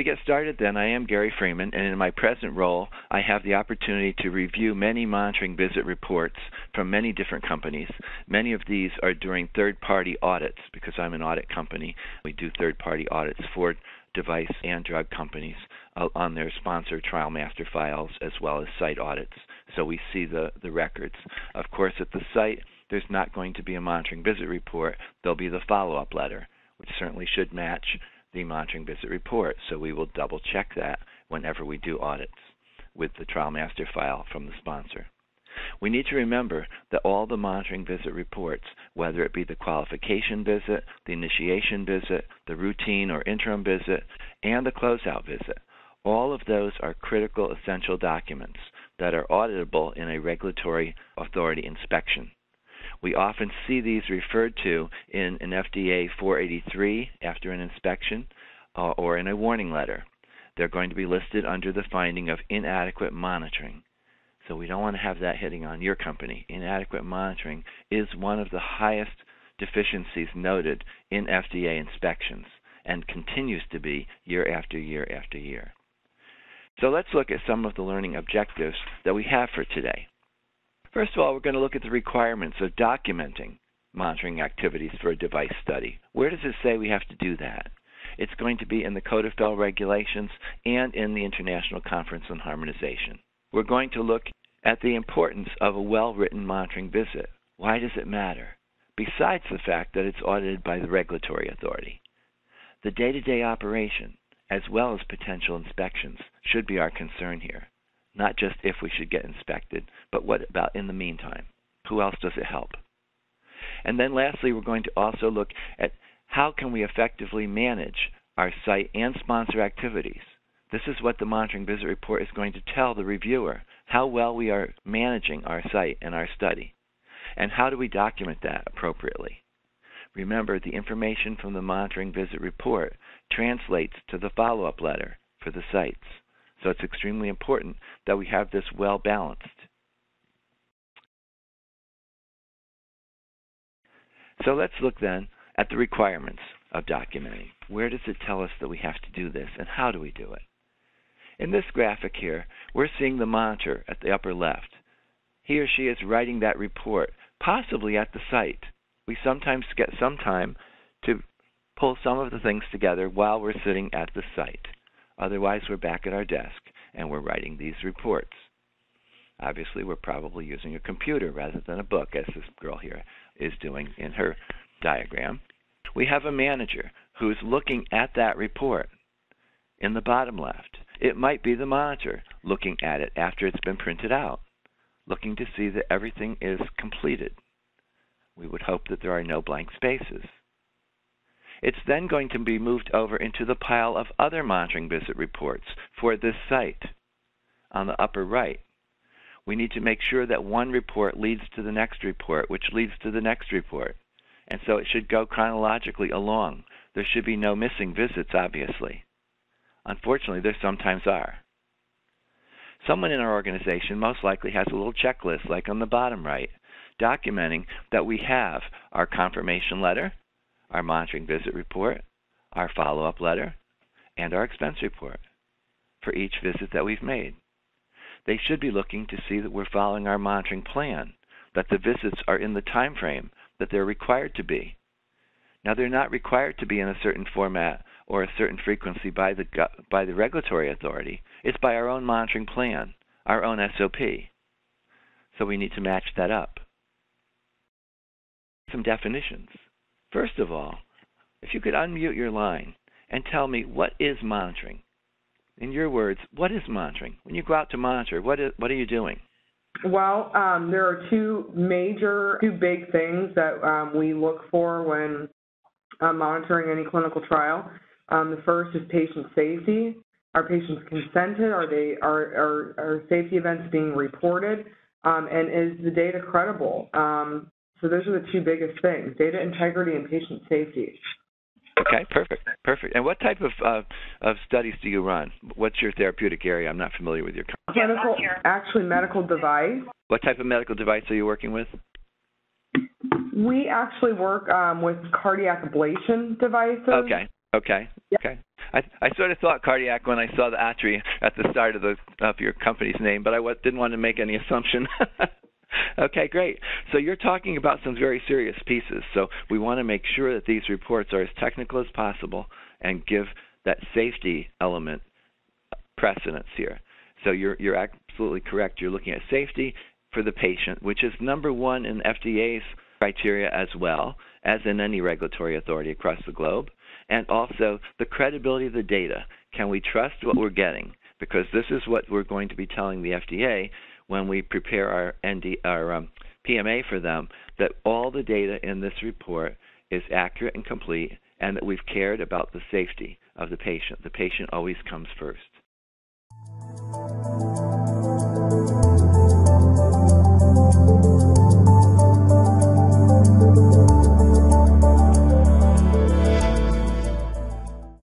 To get started, then, I am Gary Freeman, and in my present role, I have the opportunity to review many monitoring visit reports from many different companies. Many of these are during third party audits because I'm an audit company. We do third party audits for device and drug companies uh, on their sponsor trial master files as well as site audits. So we see the, the records. Of course, at the site, there's not going to be a monitoring visit report, there'll be the follow up letter, which certainly should match the monitoring visit report. So we will double check that whenever we do audits with the trial master file from the sponsor. We need to remember that all the monitoring visit reports, whether it be the qualification visit, the initiation visit, the routine or interim visit, and the closeout visit, all of those are critical essential documents that are auditable in a regulatory authority inspection. We often see these referred to in an FDA 483 after an inspection uh, or in a warning letter. They're going to be listed under the finding of inadequate monitoring. So we don't want to have that hitting on your company. Inadequate monitoring is one of the highest deficiencies noted in FDA inspections and continues to be year after year after year. So let's look at some of the learning objectives that we have for today. First of all, we're going to look at the requirements of documenting monitoring activities for a device study. Where does it say we have to do that? It's going to be in the Code of Federal Regulations and in the International Conference on Harmonization. We're going to look at the importance of a well written monitoring visit. Why does it matter? Besides the fact that it's audited by the regulatory authority. The day to day operation, as well as potential inspections, should be our concern here not just if we should get inspected, but what about in the meantime? Who else does it help? And then lastly, we're going to also look at how can we effectively manage our site and sponsor activities. This is what the monitoring visit report is going to tell the reviewer, how well we are managing our site and our study. And how do we document that appropriately? Remember, the information from the monitoring visit report translates to the follow up letter for the sites. So it's extremely important that we have this well balanced. So let's look then at the requirements of documenting. Where does it tell us that we have to do this and how do we do it? In this graphic here, we're seeing the monitor at the upper left. He or she is writing that report, possibly at the site. We sometimes get some time to pull some of the things together while we're sitting at the site. Otherwise, we're back at our desk and we're writing these reports. Obviously, we're probably using a computer rather than a book, as this girl here is doing in her diagram. We have a manager who's looking at that report in the bottom left. It might be the monitor looking at it after it's been printed out, looking to see that everything is completed. We would hope that there are no blank spaces. It's then going to be moved over into the pile of other monitoring visit reports for this site on the upper right. We need to make sure that one report leads to the next report, which leads to the next report. And so it should go chronologically along. There should be no missing visits, obviously. Unfortunately, there sometimes are. Someone in our organization most likely has a little checklist, like on the bottom right, documenting that we have our confirmation letter, our monitoring visit report, our follow up letter, and our expense report for each visit that we've made. They should be looking to see that we're following our monitoring plan, that the visits are in the time frame that they're required to be. Now, they're not required to be in a certain format or a certain frequency by the, by the regulatory authority. It's by our own monitoring plan, our own SOP. So we need to match that up. Some definitions. First of all, if you could unmute your line and tell me what is monitoring. In your words, what is monitoring? When you go out to monitor, what is, what are you doing? Well, um, there are two major, two big things that um, we look for when uh, monitoring any clinical trial. Um, the first is patient safety. Are patients consented? Are they are are, are safety events being reported? Um, and is the data credible? Um, so those are the two biggest things, data integrity and patient safety. Okay, perfect, perfect. And what type of uh, of studies do you run? What's your therapeutic area? I'm not familiar with your clinical, actually medical device. What type of medical device are you working with? We actually work um, with cardiac ablation devices. Okay, okay, yep. okay. I, I sort of thought cardiac when I saw the atri at the start of the of your company's name, but I w- didn't want to make any assumption. okay, great. So you're talking about some very serious pieces. So we want to make sure that these reports are as technical as possible and give that safety element precedence here. So you're you're absolutely correct. You're looking at safety for the patient, which is number one in FDA's criteria as well as in any regulatory authority across the globe, and also the credibility of the data. Can we trust what we're getting? Because this is what we're going to be telling the FDA when we prepare our ND, our um, PMA for them that all the data in this report is accurate and complete, and that we've cared about the safety of the patient. The patient always comes first.